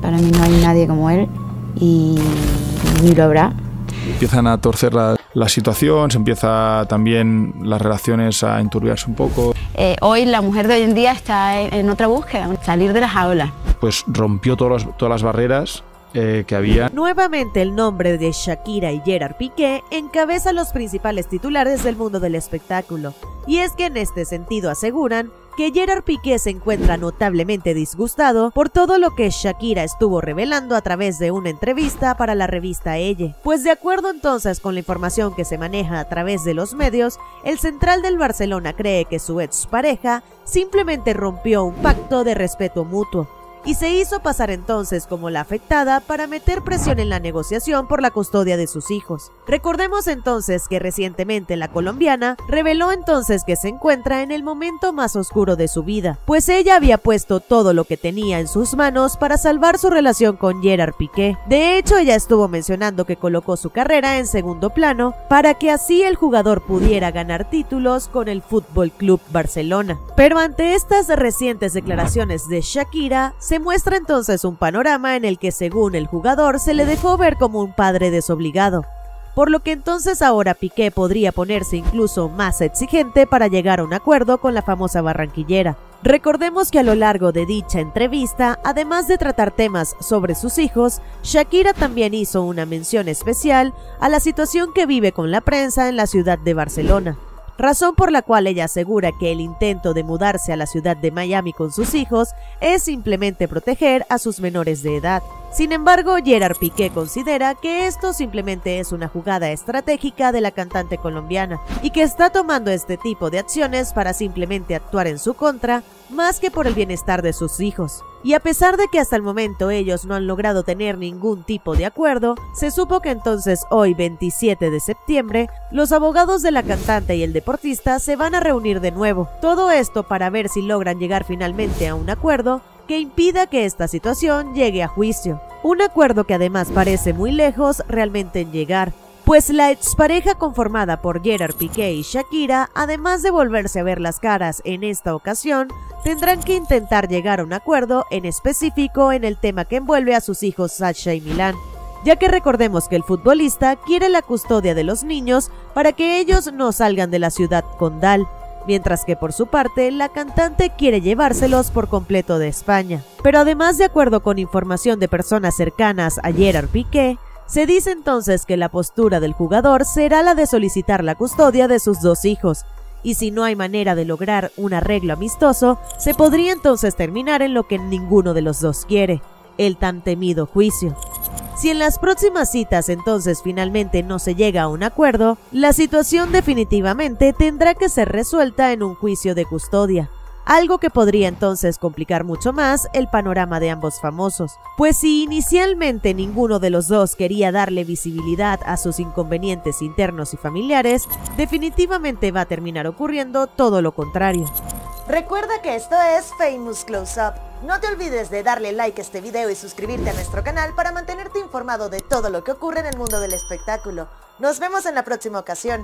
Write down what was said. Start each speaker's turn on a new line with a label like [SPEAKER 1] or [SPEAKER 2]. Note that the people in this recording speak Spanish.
[SPEAKER 1] Para mí no hay nadie como él y ni lo habrá.
[SPEAKER 2] Empiezan a torcer la, la situación, se empieza también las relaciones a enturbiarse un poco.
[SPEAKER 1] Eh, hoy la mujer de hoy en día está en, en otra búsqueda, salir de las aulas.
[SPEAKER 2] Pues rompió todas las, todas las barreras eh, que había.
[SPEAKER 3] Nuevamente el nombre de Shakira y Gerard Piqué encabeza los principales titulares del mundo del espectáculo. Y es que en este sentido aseguran que Gerard Piqué se encuentra notablemente disgustado por todo lo que Shakira estuvo revelando a través de una entrevista para la revista Elle. Pues de acuerdo entonces con la información que se maneja a través de los medios, el central del Barcelona cree que su ex pareja simplemente rompió un pacto de respeto mutuo y se hizo pasar entonces como la afectada para meter presión en la negociación por la custodia de sus hijos. Recordemos entonces que recientemente la colombiana reveló entonces que se encuentra en el momento más oscuro de su vida, pues ella había puesto todo lo que tenía en sus manos para salvar su relación con Gerard Piqué. De hecho, ella estuvo mencionando que colocó su carrera en segundo plano para que así el jugador pudiera ganar títulos con el Fútbol Club Barcelona. Pero ante estas recientes declaraciones de Shakira, se muestra entonces un panorama en el que según el jugador se le dejó ver como un padre desobligado, por lo que entonces ahora Piqué podría ponerse incluso más exigente para llegar a un acuerdo con la famosa barranquillera. Recordemos que a lo largo de dicha entrevista, además de tratar temas sobre sus hijos, Shakira también hizo una mención especial a la situación que vive con la prensa en la ciudad de Barcelona razón por la cual ella asegura que el intento de mudarse a la ciudad de Miami con sus hijos es simplemente proteger a sus menores de edad. Sin embargo, Gerard Piqué considera que esto simplemente es una jugada estratégica de la cantante colombiana y que está tomando este tipo de acciones para simplemente actuar en su contra más que por el bienestar de sus hijos. Y a pesar de que hasta el momento ellos no han logrado tener ningún tipo de acuerdo, se supo que entonces hoy 27 de septiembre, los abogados de la cantante y el deportista se van a reunir de nuevo. Todo esto para ver si logran llegar finalmente a un acuerdo que impida que esta situación llegue a juicio. Un acuerdo que además parece muy lejos realmente en llegar, pues la expareja conformada por Gerard Piqué y Shakira, además de volverse a ver las caras en esta ocasión, tendrán que intentar llegar a un acuerdo en específico en el tema que envuelve a sus hijos Sasha y Milán, ya que recordemos que el futbolista quiere la custodia de los niños para que ellos no salgan de la ciudad condal, mientras que por su parte la cantante quiere llevárselos por completo de España. Pero además de acuerdo con información de personas cercanas a Gerard Piqué, se dice entonces que la postura del jugador será la de solicitar la custodia de sus dos hijos, y si no hay manera de lograr un arreglo amistoso, se podría entonces terminar en lo que ninguno de los dos quiere, el tan temido juicio. Si en las próximas citas entonces finalmente no se llega a un acuerdo, la situación definitivamente tendrá que ser resuelta en un juicio de custodia, algo que podría entonces complicar mucho más el panorama de ambos famosos, pues si inicialmente ninguno de los dos quería darle visibilidad a sus inconvenientes internos y familiares, definitivamente va a terminar ocurriendo todo lo contrario.
[SPEAKER 4] Recuerda que esto es Famous Close Up. No te olvides de darle like a este video y suscribirte a nuestro canal para mantenerte informado de todo lo que ocurre en el mundo del espectáculo. Nos vemos en la próxima ocasión.